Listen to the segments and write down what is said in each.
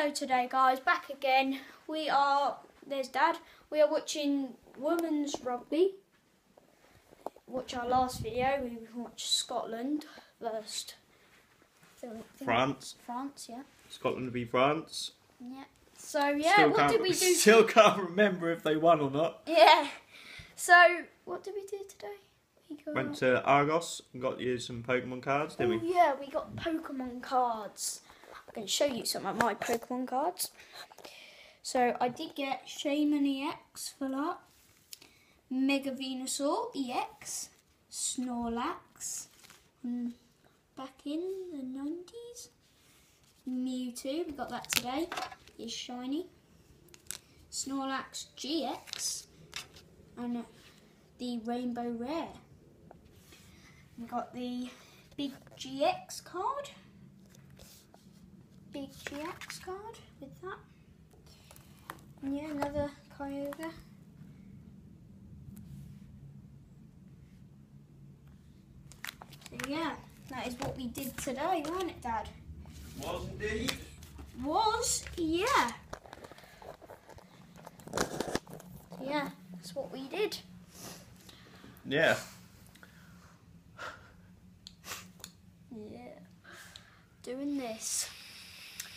Hello today guys, back again. We are, there's dad, we are watching women's rugby. Watch our last video, we watched Scotland versus France. France, yeah. Scotland to be France. Yeah. So yeah, Still what did we do? Still can't remember if they won or not. Yeah. So what did we do today? We. Went to Argos and got you some Pokemon cards, didn't oh, we? yeah, we got Pokemon cards. I can show you some of my Pokemon cards. So I did get Shaymin EX for that. Mega Venusaur EX. Snorlax. mm, back in the 90s. Mewtwo, we got that today. Is shiny. Snorlax GX. And the Rainbow Rare. We got the big GX card. Big GX card with that. And yeah, another Kyogre. So yeah, that is what we did today, wasn't it, Dad? Was indeed. Was, yeah. So yeah, that's what we did. Yeah. Yeah. Doing this.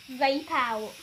Vem pau.